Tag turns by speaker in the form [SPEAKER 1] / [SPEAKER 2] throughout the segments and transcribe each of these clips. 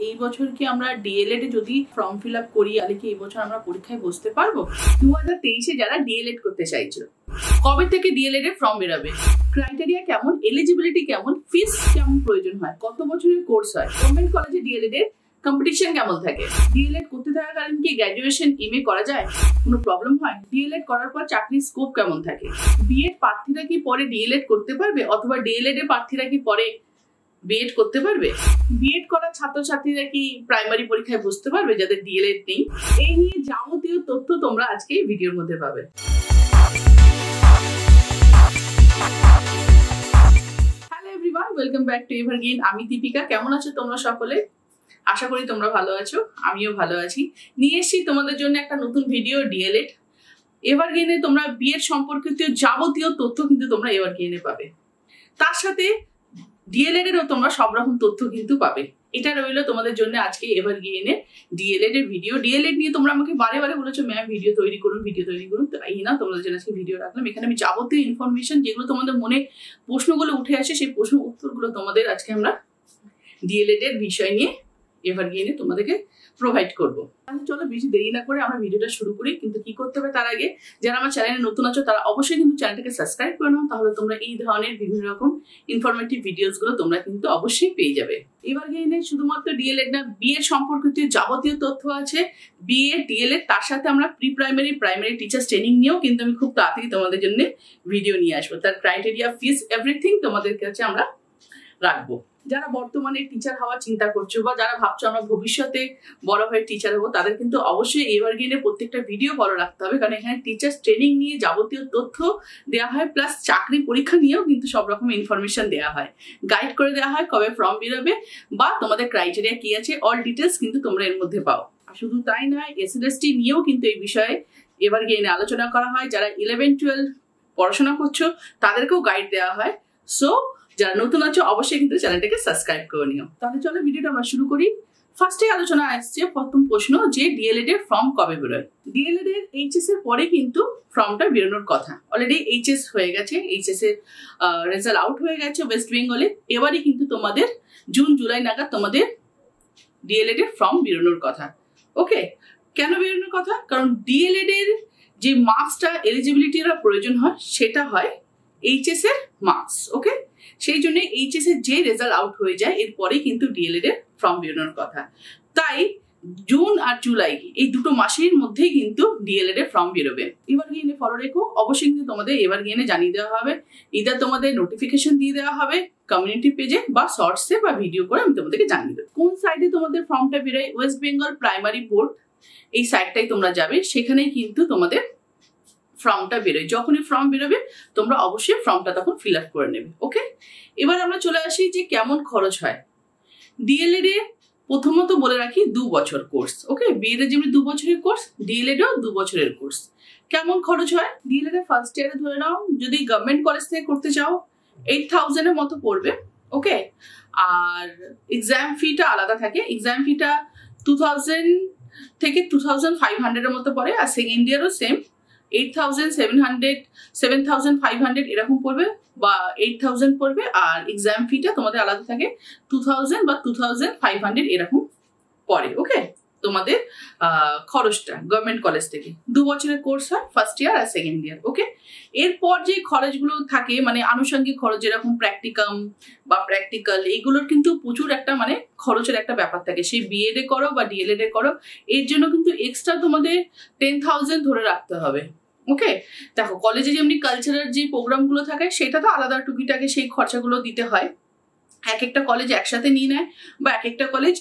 [SPEAKER 1] এই বছর কি আমরা ডিএলএড এ যদি ফর্ম ফিল আপ করি, তাহলে কি এই বছর আমরা পরীক্ষায় বসতে পারব? দু হাজার তেইশে যারা ডিএলএড করতে চাইছো কবে থেকে ডিএলএড এর ফর্ম বেরোবে? ক্রাইটেরিয়া কেমন? এলিজিবিলিটি কেমন? ফিস কেমন প্রয়োজন হয়? কত বছরের কোর্স হয়? গভর্নমেন্ট কলেজে ডিএলএড এর কম্পিটিশন কেমন থাকে? ডিএলএড করতে থাকাকালীন কি গ্র্যাজুয়েশন এমএ করা যায়? কোনো প্রবলেম হয়? ডিএলএড করার পর চাকরির স্কোপ কেমন থাকে? বিএড প্রার্থীরা কি পরে ডিএলএড করতে পারবে? অথবা ডিএলএড এর প্রার্থীরা কি পরে বিএড করতে পারবে? বিএড করা ছাত্রছাত্রীরা কি প্রাইমারি পরীক্ষায় বসতে পারবে? যাদের ডিএলএড নেই? এই নিয়ে যাবতীয় তথ্য তোমরা আজকে ভিডিওর মধ্যে পাবে। Hello everyone welcome back to ever gain আমি দীপিকা, কেমন আছো তোমরা সকলে? আশা করি তোমরা ভালো আছো, আমিও ভালো আছি। নিয়ে এসেছি তোমাদের জন্য একটা নতুন ভিডিও ডিএলএড এভার গেইনে তোমরা বিএড সম্পর্কিত যাবতীয় তথ্য কিন্তু তোমরা এভার গেইনে পাবে। তার সাথে ডিএলএড এরও তোমরা সব রকম তথ্য কিন্তু পাবে। এটা রইল তোমাদের জন্য আজকে এবার গিয়ে এনে ডিএলএড এর ভিডিও ডিএলএড নিয়ে তোমরা আমাকে বারে বারে বলেছ ম্যাম ভিডিও তৈরি করুন ভিডিও তৈরি করুন। তাই না? তোমাদের জন্য আজকে ভিডিও রাখলাম। এখানে আমি যাবতীয় ইনফরমেশন যেগুলো তোমাদের মনে প্রশ্নগুলো উঠে আসে, সেই প্রশ্ন উত্তরগুলো তোমাদের আজকে আমরা ডিএলএড এর বিষয় নিয়ে এবার গিয়ে এনে তোমাদেরকে প্রোভাইড করব। তাহলে চলো বেশি দেরি না করে আমরা ভিডিওটা শুরু করি, কিন্তু কি করতে হবে তার আগে যারা আমার চ্যানেলে নতুন আছো, তারা অবশ্যই কিন্তু চ্যানেলটাকে সাবস্ক্রাইব করে নাও, তাহলে তোমরা এই ধরনের বিভিন্ন রকম ইনফরমেটিভ ভিডিওসগুলো তোমরা কিন্তু অবশ্যই পেয়ে যাবে। এবার গিয়ে নেই, শুধুমাত্র ডিএলএড না বিএ সম্পর্কিত যাবতীয় তথ্য আছে। বিএ ডিএলএড তার সাথে আমরা pre primary primary teachers training নিয়েও কিন্তু আমি খুব তাড়াতাড়ি তোমাদের জন্য ভিডিও নিয়ে আসব। তার ক্রাইটেরিয়া ফিস এভরিথিং তোমাদের কাছে আমরা রাখব। যারা বর্তমানে টিচার হওয়ার চিন্তা করছ বা যারা ভাবছ আমরা ভবিষ্যতে বড় হয়ে টিচার হব, তাদের কিন্তু অবশ্যই এবার গিয়ে প্রত্যেকটা ভিডিও ফলো রাখতে হবে। কারণ এখানে টিচার ট্রেনিং নিয়ে যাবতীয় তথ্য দেওয়া হয় প্লাস চাকরি পরীক্ষা নিয়েও কিন্তু সব রকম ইনফরমেশন দেওয়া হয়। গাইড করে দেওয়া হয় কবে ফর্ম বেরোবে বা তোমাদের ক্রাইটেরিয়া কি আছে অল ডিটেলস কিন্তু তোমরা এর মধ্যে পাও। শুধু তাই নয় এসএলএসটি নিয়েও কিন্তু এই বিষয়ে এবার গিয়ে আলোচনা করা হয়। যারা ইলেভেন টুয়েলভ পড়াশোনা করছ, তাদেরকেও গাইড দেওয়া হয়। সো যারা নতুন আছো, অবশ্যই কিন্তু চ্যানেলটাকে সাবস্ক্রাইব করে নিও। তাহলে চলো ভিডিওটা আমরা শুরু করি। ফার্স্টে আলোচনা আসছে, প্রথম প্রশ্ন যে ডিএলএড এর ফর্ম কবে বেরোয়? ডিএলএড এর এইচএস এর পরে কিন্তু ফর্মটা বেরোনোর কথা। অলরেডি এইচএস হয়ে গেছে এইচএস এর রেজাল্ট আউট হয়ে গেছে ওয়েস্ট বেঙ্গলে এবারই কিন্তু তোমাদের জুন জুলাই নাগাদ তোমাদের ডিএলএড এর ফর্ম বেরোনোর কথা। ওকে কেন বেরোনোর কথা? কারণ ডিএলএড এর যে মার্কসটা এলিজিবিলিটির প্রয়োজন হয়, সেটা হয় এইচএস এর মার্কস ওকে সেই জন্য এইচএস এর যে রেজাল্ট আউট হয়ে যায় এরপরেই কিন্তু ডিএলএড এর ফর্ম বেরোনোর কথা। তাই জুন আর জুলাই এই দুটো মাসের মধ্যেই কিন্তু ডিএলএড এর ফর্ম বেরোবে। এবার গিয়ে ফলো রেখো। অবশ্যই কিন্তু তোমাদের এবার গিয়ে জানিয়ে দেওয়া হবে। ইদার তোমাদের নোটিফিকেশন দিয়ে দেওয়া হবে কমিউনিটি পেজে বা শর্টসে বা ভিডিও করে আমি তোমাদেরকে জানিয়ে দেবো। কোন সাইডে তোমাদের ফর্মটা বেরোয়? ওয়েস্ট বেঙ্গল প্রাইমারি বোর্ড এই সাইডটাই তোমরা যাবে। সেখানেই কিন্তু তোমাদের ফর্মটা বেরোয়। যখনই ফর্ম বেরোবে, তোমরা অবশ্যই ফর্মটা তখন ফিল আপ করে নেবে ওকে এবার আমরা চলে আসি যে কেমন খরচ হয়। ডিএলএড এ প্রথমত বলে রাখি দু বছর কোর্স ওকে বিএড এর যেমনি দু বছরের কোর্স ডিএলএড এও দু বছরের কোর্স কেমন খরচ হয়? ডিএলএড এর ফার্স্ট ইয়ারে ধরে নাও, যদি গভর্নমেন্ট কলেজ থেকে করতে চাও এইট থাউজেন্ডের মতো পড়বে ওকে আর এক্সাম ফিটা আলাদা থাকে। এক্সাম ফিটা টু থাউজেন্ড থেকে টু থাউজেন্ড ফাইভ হান্ড্রেডের মতো পড়ে, আর second ইয়ারও same eight thousand seven hundred seven thousand five hundred এরকম পড়বে বা এইট থাউজেন্ড পড়বে আর এক্সাম ফিটা তোমাদের আলাদা থাকে টু থাউজেন্ড বা টু থাউজেন্ড ফাইভ হান্ড্রেড এরকম পড়ে ওকে তোমাদের খরচটা গভর্নমেন্ট কলেজ থেকে। দু বছরের কোর্স হয় ফার্স্ট ইয়ার আর সেকেন্ড ইয়ার ওকে এরপর যে খরচগুলো থাকে মানে আনুষঙ্গিক খরচ যেরকম প্র্যাকটিকাম বা প্র্যাকটিক্যাল এইগুলোর কিন্তু প্রচুর একটা মানে খরচের একটা ব্যাপার থাকে। সেই বিএড এ করো বা ডিএলএড এ করো, এর জন্য কিন্তু এক্সট্রা তোমাদের টেন থাউজেন্ড ধরে রাখতে হবে। ওকে দেখো কলেজে যেমনি কালচারাল যে প্রোগ্রামগুলো থাকে, সেটা তো আলাদা টুকিটাকে সেই খরচাগুলো দিতে হয়। এক একটা কলেজ একসাথে নিয়ে নেয় বা এক একটা কলেজ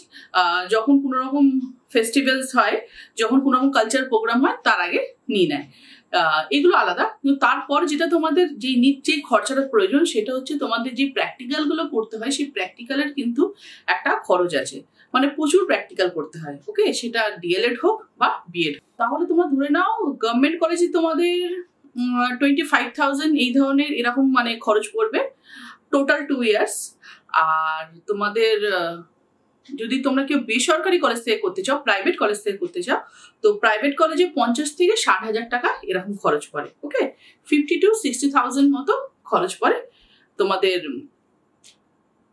[SPEAKER 1] যখন কোনো রকম ফেস্টিভ্যালস হয়, যখন কোনো রকম কালচার প্রোগ্রাম হয়, তার আগে নিয়ে নেয়। এগুলো আলাদা। কিন্তু তারপর যেটা তোমাদের যে যে খরচাটা প্রয়োজন, সেটা হচ্ছে তোমাদের যে প্র্যাকটিক্যালগুলো করতে হয়, সেই প্র্যাকটিক্যালের কিন্তু একটা খরচ আছে। মানে প্রচুর প্র্যাকটিক্যাল করতে হয় ওকে সেটা ডিএলএড হোক বা বিএড তাহলে তোমরা ধরে নাও গভর্নমেন্ট কলেজে তোমাদের টোয়েন্টি ফাইভ থাউজেন্ড এই ধরনের এরকম মানে খরচ পড়বে টোটাল টু ইয়ার্স আর তোমাদের যদি তোমরা কেউ বেসরকারি কলেজ থেকে করতে চাও প্রাইভেট কলেজ থেকে করতে চাও, তো প্রাইভেট কলেজে পঞ্চাশ থেকে ষাট হাজার টাকা এরকম খরচ পড়ে okay fifty to sixty thousand মতো খরচ পড়ে তোমাদের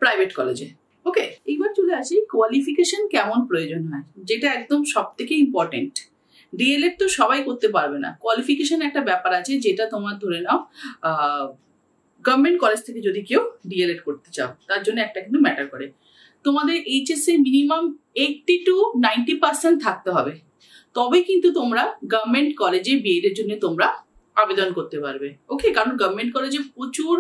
[SPEAKER 1] প্রাইভেট কলেজে ওকে এইবার চলে আসি কোয়ালিফিকেশন কেমন প্রয়োজন হয়, যেটা একদম সব থেকে ইম্পর্টেন্ট ডিএলএড তো সবাই করতে পারবে না। কোয়ালিফিকেশন একটা ব্যাপার আছে যেটা তোমার ধরে নাও গভর্নমেন্ট কলেজ থেকে যদি কেউ ডিএলএড করতে চাও, তার জন্য একটা কিন্তু ম্যাটার করে। তোমাদের HSC minimum eighty to ninety percent থাকতে হবে। তবে কিন্তু তোমরা গভর্নমেন্ট কলেজে বিএড এর জন্য তোমরা আবেদন করতে পারবে। ওকে কারণ গভর্নমেন্ট কলেজে প্রচুর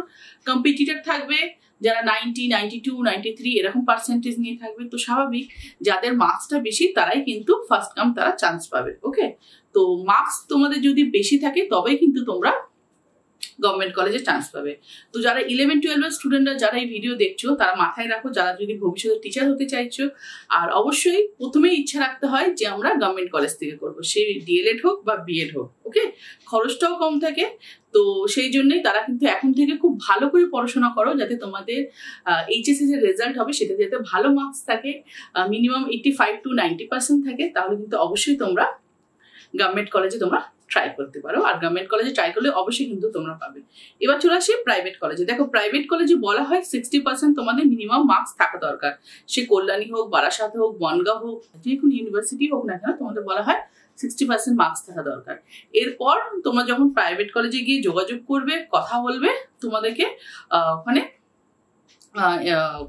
[SPEAKER 1] কম্পিটিটার থাকবে। যারা ninety ninety to ninety three এরকম পার্সেন্টেজ নিয়ে থাকবে, তো স্বাভাবিক যাদের মার্কসটা বেশি, তারাই কিন্তু ফার্স্ট কাম তারা চান্স পাবে ওকে তো মার্কস তোমাদের যদি বেশি থাকে, তবেই কিন্তু তোমরা গভর্নমেন্ট কলেজে চান্স পাবে। তো যারা ইলেভেন টুয়েলভের স্টুডেন্টরা যারা এই ভিডিও দেখছ, তারা মাথায় রাখো, যারা যদি ভবিষ্যতে টিচার হতে চাইছো, আর অবশ্যই প্রথমেই ইচ্ছা রাখতে হয় যে আমরা গভর্নমেন্ট কলেজ থেকে করব। সে ডিএলএড হোক বা বিএড হোক ওকে খরচটাও কম থাকে, তো সেই জন্যই তারা কিন্তু এখন থেকে খুব ভালো করে পড়াশোনা করো, যাতে তোমাদের এইচএসসি যে রেজাল্ট হবে সেটা যাতে ভালো মার্কস থাকে minimum eighty five to ninety percent থাকে, তাহলে কিন্তু অবশ্যই তোমরা গভর্নমেন্ট কলেজে তোমরা ট্রাই করতে পারো। আর গভর্নমেন্ট কলেজে ট্রাই করলে অবশ্যই কিন্তু তোমরা পাবে। এবার চলে আসি প্রাইভেট কলেজে দেখো প্রাইভেট কলেজে বলা হয় সিক্সটি পার্সেন্ট তোমাদের মিনিমাম মার্কস থাকা দরকার। সে কল্যাণী হোক, বারাসাত হোক, বনগাঁ হোক, যে কোনো ইউনিভার্সিটি হোক না কেন, তোমাদের বলা হয় সিক্সটি পার্সেন্ট মার্কস থাকা দরকার। এরপর তোমরা যখন প্রাইভেট কলেজে গিয়ে যোগাযোগ করবে, কথা বলবে, তোমাদেরকে ওখানে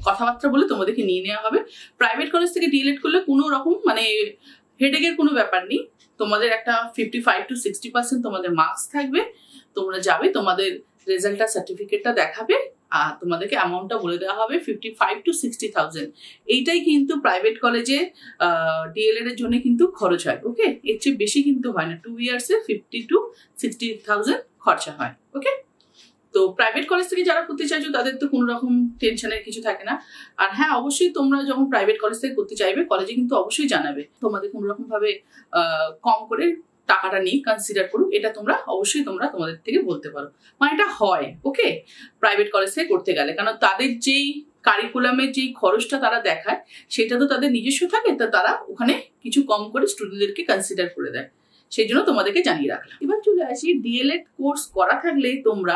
[SPEAKER 1] কথাবার্তা বলে তোমাদেরকে নিয়ে নেওয়া হবে। প্রাইভেট কলেজ থেকে ডিএলএড করলে কোনো রকম মানে হেডেকের কোনো ব্যাপার নেই। তোমাদের একটা fifty five to sixty percent তোমাদের মার্কস থাকবে। তোমরা যাবে, তোমাদের রেজাল্টটা সার্টিফিকেটটা দেখাবে, আর তোমাদেরকে অ্যামাউন্টটা বলে দেওয়া হবে fifty five to sixty thousand এইটাই কিন্তু প্রাইভেট কলেজে ডিএলএড এর জন্য কিন্তু খরচ হয় ওকে এর চেয়ে বেশি কিন্তু হয় না। টু ইয়ার্সে ফিফটি টু সিক্সটি থাউজেন্ড খরচা হয় ওকে তো প্রাইভেট কলেজ থেকে যারা করতে চাইছো, তাদের তো কোনো রকম টেনশনের কিছু থাকে না। আর হ্যাঁ অবশ্যই তোমরা যখন প্রাইভেট কলেজ থেকে করতে চাইবে কলেজে কিন্তু অবশ্যই জানাবে। তোমাদের কোনো রকম ভাবে কম করে টাকাটা নিয়ে কনসিডার করুক, এটা তোমরা অবশ্যই তোমরা তোমাদের থেকে বলতে পারো। মানে এটা হয় ওকে প্রাইভেট কলেজ থেকে করতে গেলে। কারণ তাদের যেই কারিকুলামের যেই খরচটা তারা দেখায়, সেটা তো তাদের নিজস্ব থাকে, তা তারা ওখানে কিছু কম করে স্টুডেন্টদেরকে কনসিডার করে দেয়। সেই জন্য তোমাদেরকে জানিয়ে রাখলাম। এবার চলে আসি ডিএলএড কোর্স করা থাকলে তোমরা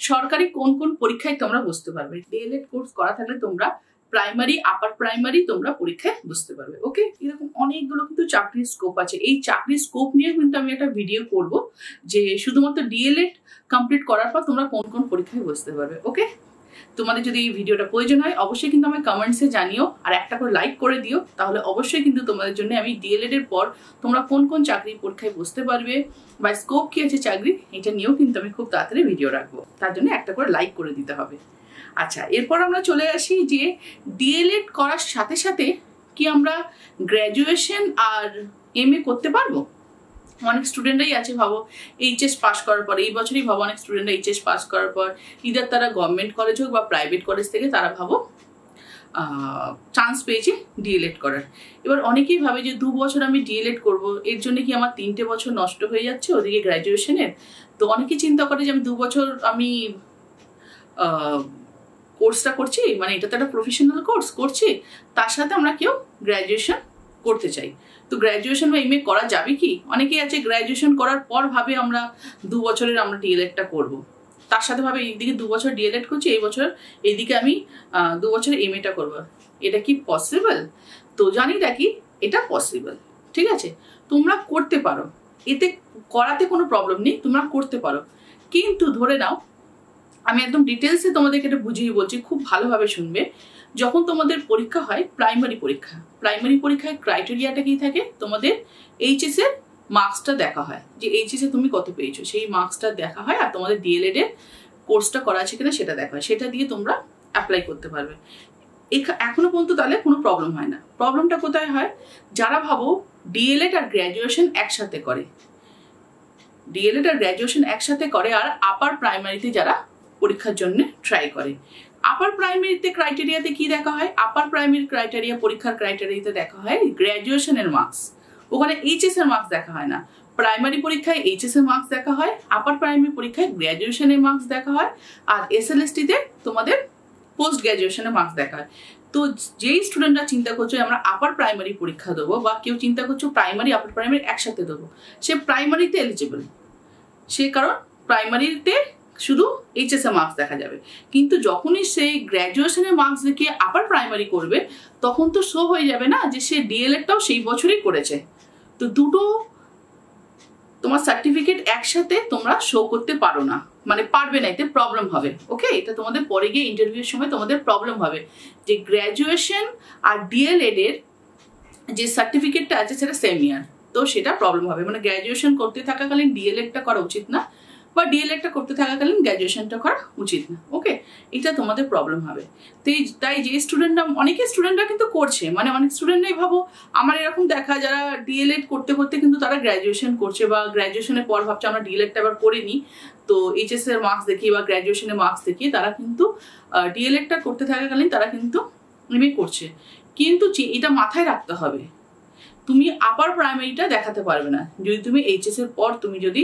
[SPEAKER 1] সরকারি কোন কোন পরীক্ষায় তোমরা বসতে পারবে? ডিএলএড কোর্স করা থাকলে তোমরা প্রাইমারি আপার প্রাইমারি তোমরা পরীক্ষায় বুঝতে পারবে ওকে এরকম অনেকগুলো কিন্তু চাকরির স্কোপ আছে। এই চাকরির স্কোপ নিয়ে কিন্তু আমি একটা ভিডিও করব যে শুধুমাত্র ডিএলএড কমপ্লিট করার পর তোমরা কোন কোন পরীক্ষায় বসতে পারবে ওকে তোমাদের যদি এই ভিডিওটা প্রয়োজন হয়, অবশ্যই কিন্তু আমায় কমেন্টসে জানিও, আর একটা করে লাইক করে দিও, তাহলে অবশ্যই কিন্তু তোমাদের জন্য আমি ডিএলএড এর পর তোমরা কোন কোন চাকরির পরীক্ষায় বসতে পারবে বা স্কোপ কি আছে চাকরি, এটা নিয়েও কিন্তু আমি খুব তাড়াতাড়ি ভিডিও রাখব। তার জন্য একটা করে লাইক করে দিতে হবে। আচ্ছা এরপর আমরা চলে আসি যে ডিএলএড করার সাথে সাথে কি আমরা গ্র্যাজুয়েশন আর এম করতে পারব? অনেক স্টুডেন্টরাই আছে, ভাবো এইচএস পাস করার পর, এই বছরই ভাবো অনেক স্টুডেন্টরা এইচএস পাস করার পর ইদার তারা গভর্নমেন্ট কলেজ হোক বা প্রাইভেট কলেজ থেকে তারা ভাবো চান্স পেয়েছে ডিএলএড করার। এবার অনেকেই ভাবে যে দু বছর আমি ডিএলএড করব, এর জন্য কি আমার তিনটে বছর নষ্ট হয়ে যাচ্ছে ওদিকে গ্র্যাজুয়েশনের তো অনেকে চিন্তা করে যে আমি দু বছর আমি কোর্সটা করছি মানে এটা তো একটা প্রফেশনাল কোর্স করছি, তার সাথে আমরা কেউ গ্র্যাজুয়েশন করতে চাই। তো গ্র্যাজুয়েশন বা এম করা যাবে কি? অনেকেই আছে গ্র্যাজুয়েশন করার পর ভাবে আমরা দু বছরের আমরা ডিএলএডটা করব। তার সাথে ভাবে এইদিকে দু বছর ডিএলএড করছি, এই বছর এইদিকে আমি দু বছর এম এটা করব। এটা কি পসিবল তো জানি দেখি এটা পসিবল ঠিক আছে? তোমরা করতে পারো। এতে করাতে কোনো প্রবলেম নেই, তোমরা করতে পারো। কিন্তু ধরে নাও, আমি একদম ডিটেলসে তোমাদেরকে এটা বুঝিয়ে বলছি, খুব ভালোভাবে শুনবে। যখন তোমাদের পরীক্ষা হয় প্রাইমারি পরীক্ষা। প্রাইমারি পরীক্ষায় ক্রাইটেরিয়াটা কি থাকে? তোমাদের এইচএস এর মার্কসটা দেখা হয়। যে এইচএস তুমি কত পেয়েছ? সেই মার্কসটা দেখা হয় আর তোমাদের ডিএলএড এর কোর্সটা করা আছে কিনা সেটা দেখা হয়। সেটা দিয়ে তোমরা অ্যাপ্লাই করতে পারবে। এখনও পর্যন্ত তাহলে কোনো প্রবলেম হয় না। প্রবলেমটা কোথায় হয়? যারা ভাবো ডিএলএড আর গ্র্যাজুয়েশন একসাথে করে। ডিএলএড আর গ্র্যাজুয়েশন একসাথে করে আর আপার প্রাইমারিতে যারা পরীক্ষার জন্য ট্রাই করে। আপার প্রাইমারিতে ক্রাইটেরিয়াতে কি দেখা হয়? আপার প্রাইমারি ক্রাইটেরিয়া পরীক্ষার ক্রাইটেরিয়াতে দেখা হয় গ্র্যাজুয়েশনের মার্কস ওখানে এইচএস এর মার্কস দেখা হয় না। প্রাইমারি পরীক্ষায় এইচএস এর মার্কস দেখা হয় আপার প্রাইমারি পরীক্ষায় গ্র্যাজুয়েশনের মার্কস দেখা হয়, আর এস এল তে তোমাদের পোস্ট গ্র্যাজুয়েশনের মার্কস দেখা হয়। তো যেই স্টুডেন্টরা চিন্তা করছ আমরা আপার প্রাইমারি পরীক্ষা দেবো বা কেউ চিন্তা করছ প্রাইমারি আপার প্রাইমারি একসাথে দেবো, সে প্রাইমারিতে এলিজিবল সে কারণ প্রাইমারিতে শুধু এইচএস এর মার্কস দেখা যাবে। কিন্তু যখনই সে গ্র্যাজুয়েশনের মার্কস দেখিয়ে আবার প্রাইমারি করবে, তখন তো শো হয়ে যাবে না যে সে ডিএলএডটাও সেই বছরই করেছে। তো দুটো তোমার সার্টিফিকেট একসাথে তোমরা শো করতে পারো না। মানে পারবে না, এতে প্রবলেম হবে। ওকে এটা তোমাদের পরে গিয়ে ইন্টারভিউর সময় তোমাদের প্রবলেম হবে। যে গ্র্যাজুয়েশন আর ডিএলএড এর যে সার্টিফিকেটটা আছে, সেটা সেম ইয়ার তো সেটা প্রবলেম হবে। মানে গ্র্যাজুয়েশন করতে থাকাকালীন ডিএলএডটা করা উচিত না। বা ডিএলএডটা করতে থাকাকালীন গ্র্যাজুয়েশনটা করা উচিত না। ওকে এটা তোমাদের প্রবলেম হবে। তো তাই যে স্টুডেন্টরা অনেকে স্টুডেন্টরা কিন্তু করছে। মানে অনেক স্টুডেন্টরাই ভাবো, আমার এরকম দেখা, যারা ডিএলএড করতে করতে কিন্তু তারা গ্র্যাজুয়েশন করছে বা গ্র্যাজুয়েশনের পর ভাবছে, আমরা ডিএলএডটা আবার করে নিই তো এইচএস এর মার্কস দেখিয়ে বা গ্র্যাজুয়েশনের মার্কস দেখিয়ে তারা কিন্তু ডিএলএডটা করতে থাকাকালীন তারা কিন্তু এমএ করছে। কিন্তু এটা মাথায় রাখতে হবে। তুমি আপার প্রাইমারিটা দেখাতে পারবে না। যদি তুমি এইচএস এর পর তুমি যদি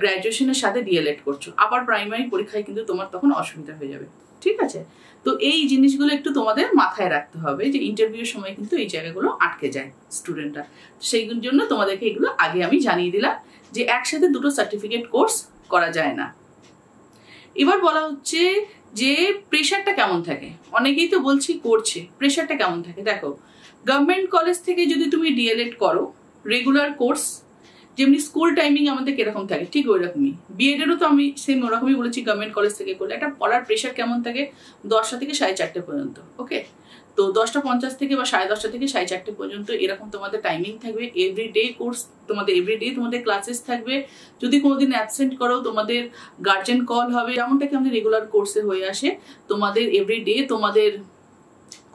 [SPEAKER 1] গ্র্যাজুয়েশনের সাথে ডিএলএড করছ আপার প্রাইমারি পরীক্ষায় কিন্তু তোমার তখন অসুবিধা হয়ে যাবে। ঠিক আছে? তো এই জিনিসগুলো একটু তোমাদের মাথায় রাখতে হবে যে ইন্টারভিউর সময় কিন্তু এই জায়গাগুলো আটকে যায় স্টুডেন্টরা সেই জন্য তোমাদেরকে এগুলো আগে আমি জানিয়ে দিলাম যে একসাথে দুটো সার্টিফিকেট কোর্স করা যায় না। এবার বলা হচ্ছে যে প্রেশারটা কেমন থাকে? অনেকেই তো বলছি করছে প্রেশারটা কেমন থাকে? দেখো গভর্নমেন্ট কলেজ থেকে যদি তুমি ডিএলএড করো রেগুলার কোর্স যেমনি স্কুল টাইমিং আমাদের কীরকম থাকে? ঠিক ওই রকমই বিএডেরও তো আমি সেম ওরকমই বলেছি গভর্নমেন্ট কলেজ থেকে করলে। একটা পড়ার প্রেশার কেমন থাকে? দশটা থেকে সাড়ে চারটে পর্যন্ত ওকে তো দশটা পঞ্চাশ থেকে বা সাড়ে দশটা থেকে সাড়ে চারটে পর্যন্ত এরকম তোমাদের টাইমিং থাকবে। এভরি ডে কোর্স তোমাদের এভরি ডে তোমাদের ক্লাসেস থাকবে। যদি কোনোদিন অ্যাবসেন্ট করো, তোমাদের গার্জেন কল হবে। যেমনটা কি আমাদের রেগুলার কোর্সে হয়ে আসে, তোমাদের এভরি ডে তোমাদের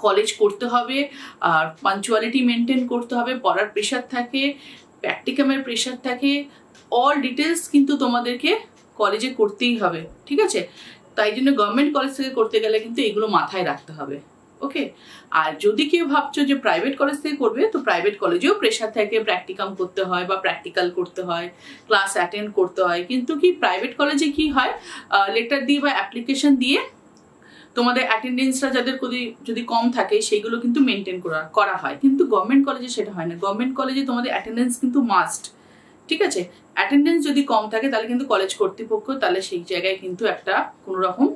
[SPEAKER 1] কলেজ করতে হবে, আর পাঞ্চুয়ালিটি মেনটেন করতে হবে, পড়ার প্রেশার থাকে প্র্যাকটিকামের প্রেশার থাকে। অল ডিটেলস কিন্তু তোমাদেরকে কলেজে করতেই হবে, ঠিক আছে? তাই জন্য গভর্নমেন্ট কলেজ থেকে করতে গেলে কিন্তু এগুলো মাথায় রাখতে হবে। ওকে আর যদি কেউ ভাবছ যে প্রাইভেট কলেজ থেকে করবে, তো প্রাইভেট কলেজেও প্রেশার থাকে প্র্যাকটিকাম করতে হয় বা প্র্যাকটিক্যাল করতে হয় ক্লাস অ্যাটেন্ড করতে হয়। কিন্তু কি প্রাইভেট কলেজে কি হয়? লেটার দিয়ে বা অ্যাপ্লিকেশন দিয়ে তোমাদের অ্যাটেন্ডেন্সটা যাদের যদি কম থাকে, সেইগুলো কিন্তু মেনটেন করা করা হয়। কিন্তু গভর্নমেন্ট কলেজে সেটা হয় না। গভর্নমেন্ট কলেজে তোমাদের অ্যাটেন্ডেন্স কিন্তু মাস্ট ঠিক আছে? অ্যাটেন্ডেন্স যদি কম থাকে, তাহলে কিন্তু কলেজ কর্তৃপক্ষ তাহলে সেই জায়গায় কিন্তু একটা কোনো রকম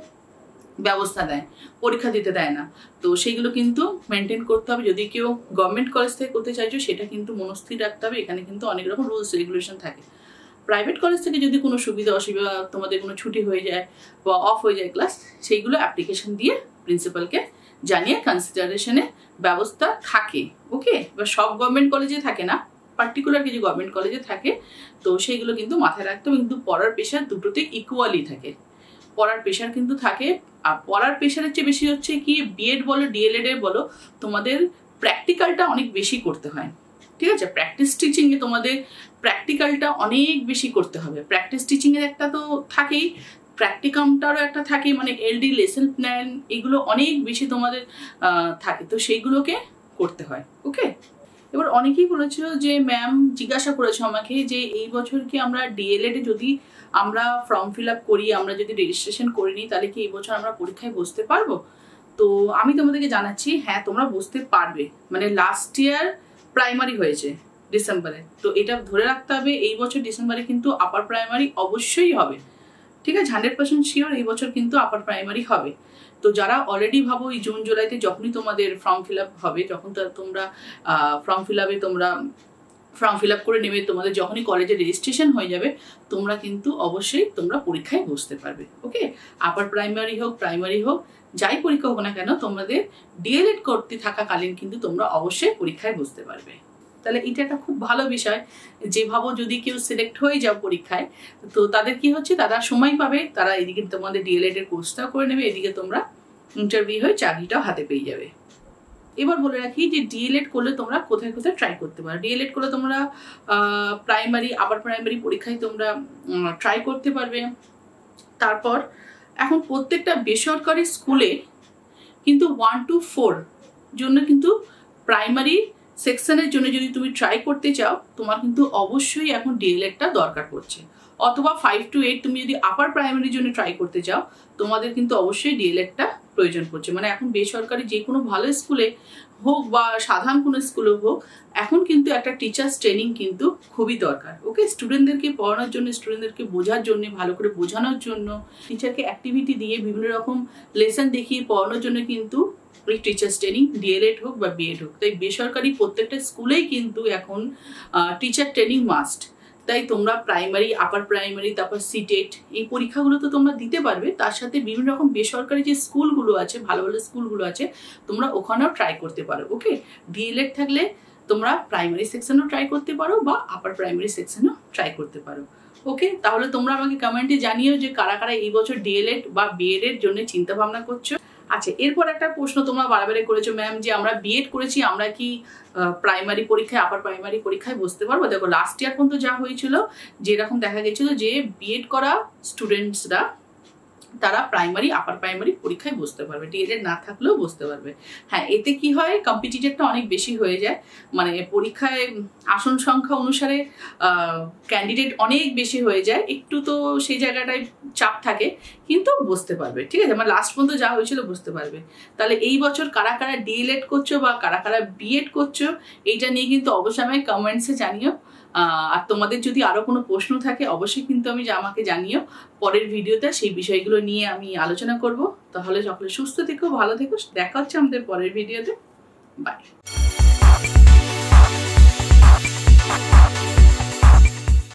[SPEAKER 1] ব্যবস্থা দেয়, পরীক্ষা দিতে দেয় না। তো সেইগুলো কিন্তু মেনটেন করতে হবে। যদি কেউ গভর্নমেন্ট কলেজ থেকে করতে চাইছো, সেটা কিন্তু মনস্থির রাখতে হবে। এখানে কিন্তু অনেক রকম রুলস রেগুলেশন থাকে। প্রাইভেট কলেজ থেকে যদি কোনো সুবিধা, অসুবিধা, তোমাদের কোনো ছুটি হয়ে যায় বা অফ হয়ে যায় ক্লাস সেইগুলো অ্যাপ্লিকেশন দিয়ে প্রিন্সিপালকে জানিয়ে কনসিডারেশনে ব্যবস্থা থাকে। ওকে বা সব গভর্নমেন্ট কলেজে থাকে না। পার্টিকুলার কিছু গভর্নমেন্ট কলেজে থাকে। তো সেইগুলো কিন্তু মাথায় রাখতে হবে। কিন্তু পড়ার পেশা দুটোতে ইকুয়ালি থাকে। পড়ার প্রেশার কিন্তু থাকে। আর পড়ার প্রেশারের চেয়ে বেশি হচ্ছে কি বিএড বলো ডিএলএড এ বলো, তোমাদের প্র্যাকটিক্যালটা অনেক বেশি করতে হয়। ঠিক আছে? প্র্যাকটিস টিচিংয়ে তোমাদের প্র্যাকটিক্যালটা অনেক বেশি করতে হবে। প্র্যাকটিস টিচিংয়ের একটা তো থাকেই। প্র্যাকটিকামটারও একটা থাকে মানে এলডি লেসন প্ল্যান এগুলো অনেক বেশি তোমাদের থাকে। তো সেইগুলোকে করতে হয়। ওকে এবার অনেকেই বলেছিল যে ম্যাম জিজ্ঞাসা করেছে আমাকে যে, এই বছর কি আমরা ডিএলএড যদি আমরা ফর্ম ফিল আপ করি, আমরা যদি রেজিস্ট্রেশন করে নিই, তাহলে কি এই বছর আমরা পরীক্ষায় বসতে পারব? তো আমি তোমাদেরকে জানাচ্ছি হ্যাঁ তোমরা বসতে পারবে। মানে লাস্ট ইয়ার প্রাইমারি হয়েছে ডিসেম্বরে তো এটা ধরে রাখতে হবে, এই বছর ডিসেম্বরে কিন্তু আপার প্রাইমারি অবশ্যই হবে। ঠিক আছে? হান্ড্রেড পার্সেন্ট শিওর এই বছর কিন্তু আপার প্রাইমারি হবে। তো যারা অলরেডি ভাবো এই জুন, জুলাইতে যখনই তোমাদের ফর্ম ফিল আপ হবে তখন তোমরা ফর্ম ফিল আপে তোমরা ফর্ম ফিল আপ করে নেবে, তোমাদের যখনই কলেজে রেজিস্ট্রেশন হয়ে যাবে, তোমরা কিন্তু অবশ্যই তোমরা পরীক্ষায় বসতে পারবে ওকে আপার প্রাইমারি হোক প্রাইমারি হোক, যাই পরীক্ষা হোক না কেন, তোমাদের ডিএলএড করতে থাকাকালীন কিন্তু তোমরা অবশ্যই পরীক্ষায় বসতে পারবে। তাহলে এটা একটা খুব ভালো বিষয় যে ভাবো যদি কেউ সিলেক্ট হয়ে যাও পরীক্ষায়, তো তাদের কি হচ্ছে? তারা সময় পাবে, তারা এদিকে তোমাদের ডিএলএড এর কোর্সটাও করে নেবে, এদিকে তোমরা ইন্টারভিউ হয়ে চাকরিটাও হাতে পেয়ে যাবে। এবার বলে রাখি যে ডিএলএড করলে তোমরা কোথায় কোথায় ট্রাই করতে পারো। ডিএলএড করলে তোমরা প্রাইমারি আবার প্রাইমারি পরীক্ষায় তোমরা ট্রাই করতে পারবে। তারপর এখন প্রত্যেকটা বেসরকারি স্কুলে কিন্তু ওয়ান টু ফোর জন্য কিন্তু প্রাইমারি সেকশনের জন্য যদি তুমি ট্রাই করতে চাও, তোমার কিন্তু অবশ্যই এখন ডিএলএডটা দরকার পড়ছে। অথবা ফাইভ টু এইট তুমি যদি আপার প্রাইমারির জন্য ট্রাই করতে চাও, তোমাদের কিন্তু অবশ্যই ডিএলএডটা প্রয়োজন পড়ছে। মানে এখন বেসরকারি যে কোনো ভালো স্কুলে হোক বা সাধারণ কোনো স্কুলে হোক, এখন কিন্তু একটা টিচার্স ট্রেনিং কিন্তু খুবই দরকার। ওকে স্টুডেন্টদেরকে পড়ানোর জন্য স্টুডেন্টদেরকে বোঝার জন্য, ভালো করে বোঝানোর জন্য টিচারকে অ্যাক্টিভিটি দিয়ে বিভিন্ন রকম লেসন দেখিয়ে পড়ানোর জন্য কিন্তু টিচার্স ট্রেনিং ডিএলএড হোক বা বিএড হোক, তাই বেসরকারি প্রত্যেকটা স্কুলেই কিন্তু এখন টিচার ট্রেনিং মাস্ট তাই তোমরা প্রাইমারি আপার প্রাইমারি তারপর সিটেট এই পরীক্ষাগুলো তো তোমরা দিতে পারবে। তার সাথে বিভিন্ন রকম বেসরকারি যে স্কুলগুলো আছে, ভালো ভালো স্কুলগুলো আছে, তোমরা ওখানেও ট্রাই করতে পারো ওকে ডিএলএড থাকলে তোমরা প্রাইমারি সেকশনও ট্রাই করতে পারো বা আপার প্রাইমারি সেকশনও ট্রাই করতে পারো ওকে তাহলে তোমরা আমাকে কমেন্টে জানিও যে কারা কারা এই বছর ডিএলএড বা বিএড এর জন্য চিন্তা ভাবনা করছ। আচ্ছা এরপর একটা প্রশ্ন তোমরা বারবারে করেছ ম্যাম যে আমরা বিএড করেছি, আমরা কি প্রাইমারি পরীক্ষায় আপার প্রাইমারি পরীক্ষায় বসতে পারব? দেখো লাস্ট ইয়ার পর্যন্ত যা হয়েছিল, যেরকম দেখা গেছিল যে বিএড করা স্টুডেন্টসরা তারা প্রাইমারি আপার প্রাইমারি পরীক্ষায় বসতে পারবে। ডিএলএড না থাকলেও বসতে পারবে। হ্যাঁ এতে কি হয়? কম্পিটিটিভটা অনেক বেশি হয়ে যায়। মানে পরীক্ষায় আসন সংখ্যা অনুসারে ক্যান্ডিডেট অনেক বেশি হয়ে যায়। একটু তো সেই জায়গাটায় চাপ থাকে, কিন্তু বসতে পারবে। ঠিক আছে? মানে লাস্ট পর্যন্ত যা হয়েছিল বুঝতে পারবে। তাহলে এই বছর কারা কারা ডিএলএড করছ বা কারা কারা বিএড করছ, এইটা নিয়ে কিন্তু অবশ্যই আমায় কমেন্টসে জানিও। আর তোমাদের যদি আরও কোনো প্রশ্ন থাকে, অবশ্যই কিন্তু আমি আমাকে জানিও। পরের ভিডিওতে সেই বিষয়গুলো নিয়ে আমি আলোচনা করব। তাহলে সকলে সুস্থ থেকো, ভালো থেকো। দেখা হচ্ছে আমাদের পরের ভিডিওতে। বাই